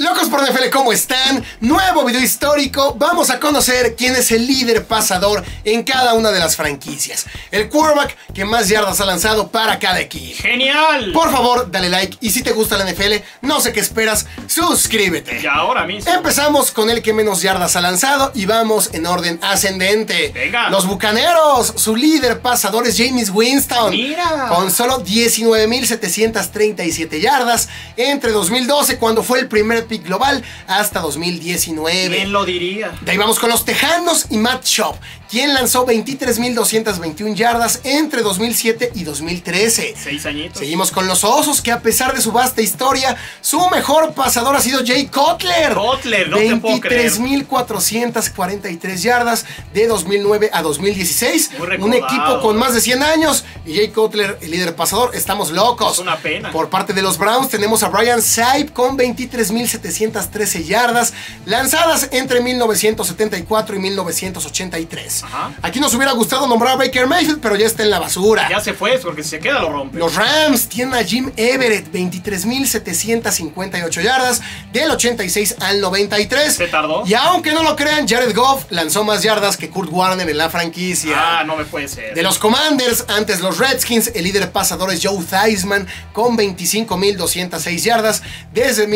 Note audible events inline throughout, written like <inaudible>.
Locos por NFL, ¿cómo están? Nuevo video histórico. Vamos a conocer quién es el líder pasador en cada una de las franquicias. El quarterback que más yardas ha lanzado para cada equipo. ¡Genial! Por favor, dale like y si te gusta la NFL, no sé qué esperas, suscríbete. Y ahora mismo. Empezamos con el que menos yardas ha lanzado y vamos en orden ascendente. Venga. Los Bucaneros, su líder pasador es James Winston. Mira. Con solo 19.737 yardas entre 2012, cuando fue el primer pick global, hasta 2019. ¿Quién lo diría? De ahí vamos con los Tejanos y Matt Shop, quien lanzó 23.221 yardas entre 2007 y 2013. Seis añitos. Seguimos con los Osos, que a pesar de su vasta historia, su mejor pasador ha sido Jay Cutler. Cutler, no te puedo creer. 23.443 yardas de 2009 a 2016. Muy Un equipo con más de 100 años. Y Jay Cutler, el líder pasador, estamos locos. Es una pena. Por parte de los Browns tenemos a Brian Saib con 23.713 yardas lanzadas entre 1974 y 1983. Ajá. Aquí nos hubiera gustado nombrar a Baker Mayfield, pero ya está en la basura. Ya se fue, porque si se queda lo rompe. Los Rams tienen a Jim Everett, 23.758 yardas, del 86 al 93. Se tardó. Y aunque no lo crean, Jared Goff lanzó más yardas que Kurt Warner en la franquicia. Ah, no me puede ser. De los Commanders, antes los Redskins, el líder pasador es Joe Theismann con 25.206 yardas desde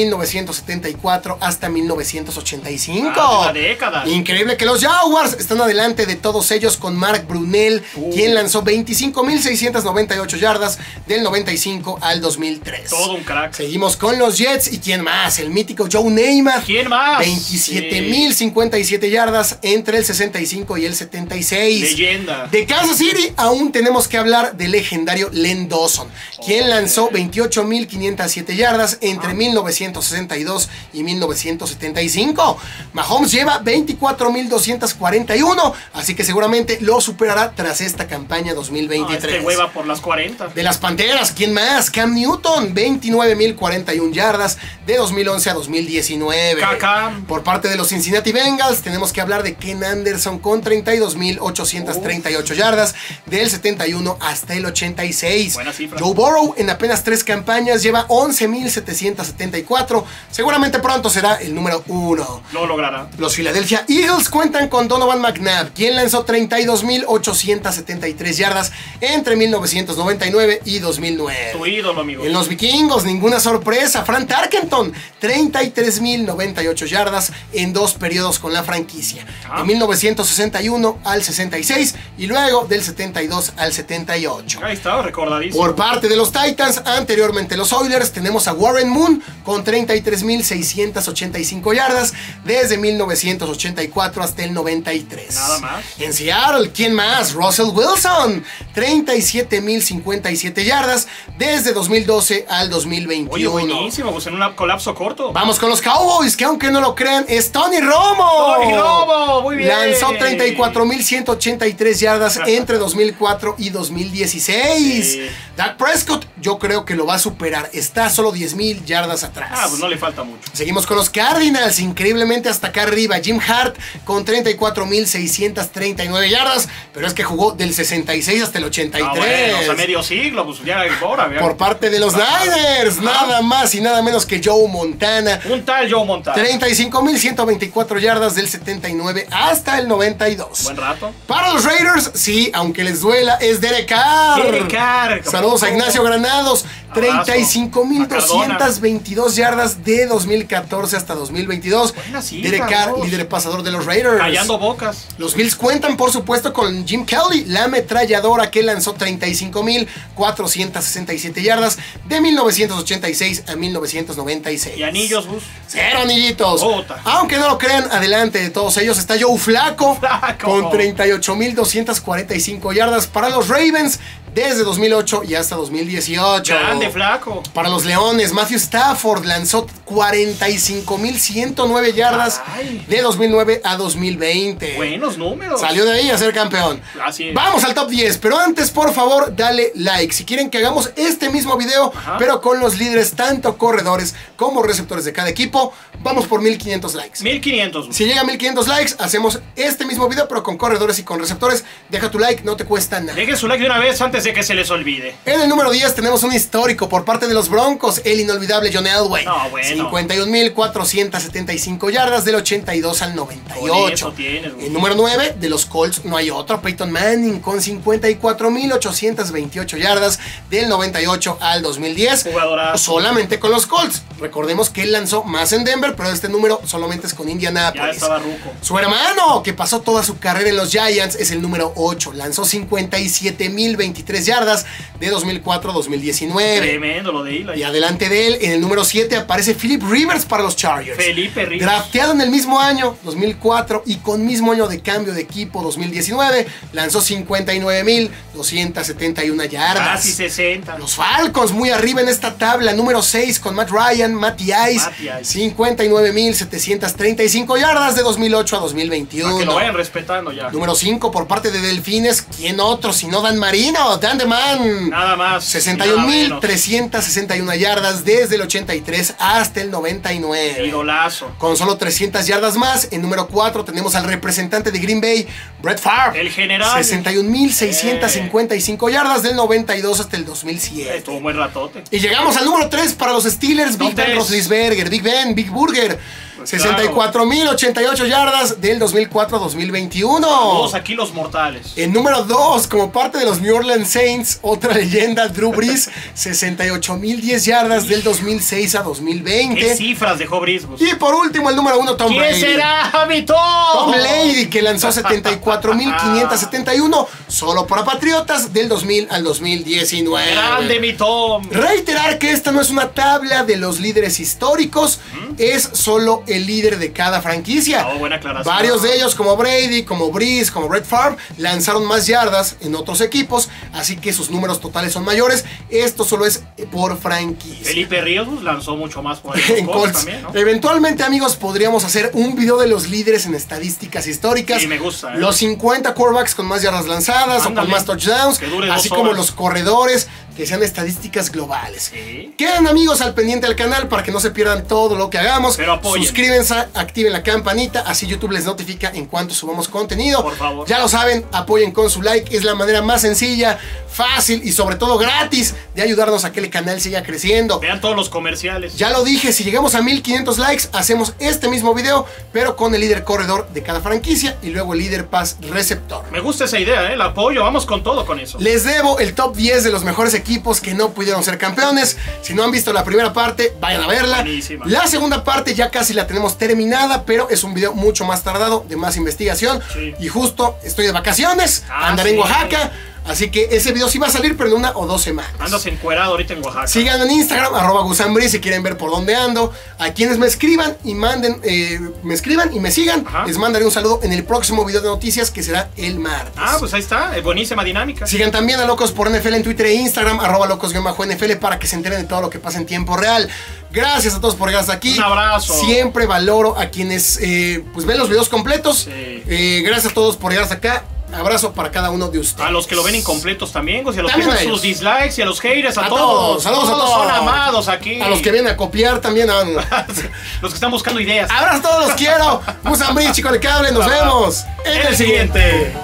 1974 hasta 1985. Ah, una década. Increíble que los Jaguars están adelante de todos ellos con Mark Brunel, Uh. quien lanzó 25.698 yardas del 95 al 2003. Todo un crack. Seguimos con los Jets y quién más, el mítico Joe Neymar. ¿Quién más? 27.057 yardas entre el 65 y el 76. Leyenda. De Kansas City aún tenemos que hablar del legendario Len Dawson, quien Oh. lanzó 28.507 yardas entre 1962 y 1975. Mahomes lleva 24.241, así que seguramente lo superará tras esta campaña No, 2023. este güey va por las 40. De las Panteras, ¿quién más? Cam Newton, 29.041 yardas de 2011 a 2019. Cacam. Por parte de los Cincinnati Bengals, tenemos que hablar de Ken Anderson con 32.838 yardas del 71 hasta el 86. Buena cifra. Joe Burrow en apenas tres campañas lleva 11.774. Seguramente pronto será el número uno. Lo logrará. Los Philadelphia Eagles cuentan con Donovan McNabb, quien lanzó 32.873 yardas entre 1999 y 2009. Tu ídolo, amigo. En los vikingos, ninguna sorpresa. Frank Tarkenton, 33.098 yardas en dos periodos con la franquicia. Ah. De 1961 al 66 y luego del 72 al 78. Ahí estaba, recordadísimo. Por parte de los Titans, anteriormente los Oilers, tenemos a Warren Moon con 33.685 yardas desde 1984 hasta el 93. Nada más. En Seattle, ¿quién más? Russell Wilson, 37.057 yardas desde 2012 al 2021. Oye, buenísimo, pues en un colapso corto. Vamos con los Cowboys, que aunque no lo crean, es Tony Romo. Tony Romo, muy bien. Lanzó 34.183 yardas <laughs> entre 2004 y 2016. Sí. Dak Prescott, yo creo que lo va a superar. Está solo 10.000 yardas atrás. Ah, pues no le falta mucho. Seguimos con los Cardinals, increíblemente hasta acá arriba. Jim Hart con 34.639 yardas, pero es que jugó del 66 hasta el 83. Ah, bueno, o sea, medio siglo, pues ya ahora. ya. Por parte de los Niners, nada más y nada menos que Joe Montana. Un tal Joe Montana. 35.124 yardas del 79 hasta el 92. Buen rato. Para los Raiders, sí, aunque les duela, es Derek Carr. Derek Carr, Saludos a. Ignacio Granados. Abrazo. 35.222 yardas de 2014 hasta 2022. Buena cifra, Derek Carr, líder pasador de los Raiders. Callando bocas. Los Bills cuentan, por supuesto, con Jim Kelly, la ametralladora que lanzó 35.467 yardas de 1986 a 1996. Y anillos, bus. Cero anillitos. Aunque no lo crean, adelante de todos ellos está Joe Flaco, Flaco. con 38.245 yardas para los Ravens desde 2008 y hasta 2018. Grande, flaco. Para los Leones, Matthew Stafford lanzó 45.109 yardas Ay. de 2009 a 2020. Buenos números. Salió de ahí a ser campeón. Así es. Vamos al top 10, pero antes, por favor, dale like. Si quieren que hagamos este mismo video, Ajá. pero con los líderes, tanto corredores como receptores de cada equipo, vamos por 1500 likes. 1500. bus. Si llega a 1500 likes, hacemos este mismo video, pero con corredores y con receptores. Deja tu like, no te cuesta nada. Dejen su like de una vez antes Antes de que se les olvide. En el número 10 tenemos un histórico por parte de los Broncos, el inolvidable John Elway. No, bueno. 51.475 yardas del 82 al Con 98. eso tienes, güey. El número 9 de los Colts no hay otro, Peyton Manning con 54.828 yardas del 98 al 2010. Jugadorazo. Solamente con los Colts. Recordemos que él lanzó más en Denver, pero este número solamente es con Ya Indianapolis. estaba ruco. Su hermano, que pasó toda su carrera en los Giants, es el número 8. Lanzó 57.023 yardas de 2004 a 2019. Tremendo lo de Eli. Y adelante de él, en el número 7, aparece Philip Rivers para los Chargers. Felipe Rivers. Drafteado en el mismo año, 2004, y con mismo año de cambio de equipo, 2019, lanzó 59.271 yardas. Casi 60. Los Falcons muy arriba en esta tabla, número 6 con Matt Ryan, Matty Ice, Ice. 59.735 yardas de 2008 a Para que lo 2021. vayan respetando ya. Número 5 por parte de Delfines, ¿quién otro sino Dan Marino? Man. Nada más. nada menos. 61.361 yardas desde el 83 hasta el 99. Idolazo. Con solo 300 yardas más, en número 4 tenemos al representante de Green Bay, Brett Favre. El general. 61.655 yardas del 92 hasta el 2007. Estuvo un buen ratote. Y llegamos al número 3 para los Steelers, Big Ben. Roethlisberger, Big Ben, Big Burger. Pues 64.088 yardas del 2004 a 2021. Todos aquí los mortales. En número 2, como parte de los New Orleans Saints, otra leyenda, Drew Brees, <laughs> 68.010 yardas del 2006 a ¿Qué 2020. cifras dejó Brisbus? Y por último, el número 1, Tom ¿Quién Brady. será, mi Tom? Tom Brady, que lanzó 74.571 solo para Patriotas del 2000 al 2019. Grande, mi Tom. Reiterar que esta no es una tabla de los líderes históricos, es solo el líder de cada franquicia. Oh, buena aclaración. Varios de ellos, como Brady, como Breeze, como Brett Favre, lanzaron más yardas en otros equipos, así que sus números totales son mayores. Esto solo es por franquicia. Felipe Ríos lanzó mucho más por ahí. <laughs> En Colts también, ¿no? Eventualmente, amigos, podríamos hacer un video de los líderes en estadísticas históricas. Sí, me gusta, ¿eh? Los 50 quarterbacks con más yardas lanzadas o con más touchdowns, así como los corredores, que sean estadísticas globales. Sí. Quedan amigos al pendiente del canal para que no se pierdan todo lo que hagamos. Pero apoyen. Suscríbanse, activen la campanita, así YouTube les notifica en cuanto subamos contenido. Por favor. Ya lo saben, apoyen con su like, es la manera más sencilla, fácil y sobre todo gratis de ayudarnos a que el canal siga creciendo. Vean todos los comerciales. Ya lo dije, si llegamos a 1500 likes, hacemos este mismo video, pero con el líder corredor de cada franquicia y luego el líder pass receptor. Me gusta esa idea, ¿eh? El apoyo. Vamos con todo con eso. Les debo el top 10 de los mejores equipos que no pudieron ser campeones. Si no han visto la primera parte, vayan a verla. Buenísima. La segunda parte ya casi la tenemos terminada, pero es un video mucho más tardado, de más investigación. Sí. Y justo estoy de vacaciones, Ah, andaré en. Oaxaca, así que ese video sí va a salir, pero en una o dos semanas. Andas encuerado ahorita en Oaxaca. Síganme en Instagram, arroba Gusambri, si quieren ver por dónde ando. A quienes me escriban y manden, eh, me escriban y me sigan, Ajá. les mandaré un saludo en el próximo video de noticias que será el martes. Ah, pues ahí está. Es buenísima dinámica. Sigan también a Locos por NFL en Twitter e Instagram, arroba locos-NFL para que se enteren de todo lo que pasa en tiempo real. Gracias a todos por llegar hasta aquí. Un abrazo. Siempre valoro a quienes eh, pues ven los videos completos. Sí. Eh, gracias a todos por llegar hasta acá. Abrazo para cada uno de ustedes. A los que lo ven incompletos también, pues, y a los que También ven sus dislikes y a los haters, a, A todos, saludos a todos. son amados aquí. A los que vienen a copiar también. a- <laughs> los que están buscando ideas. Abrazo a todos, los quiero. Musambri, chico de cable, nos vemos en el siguiente.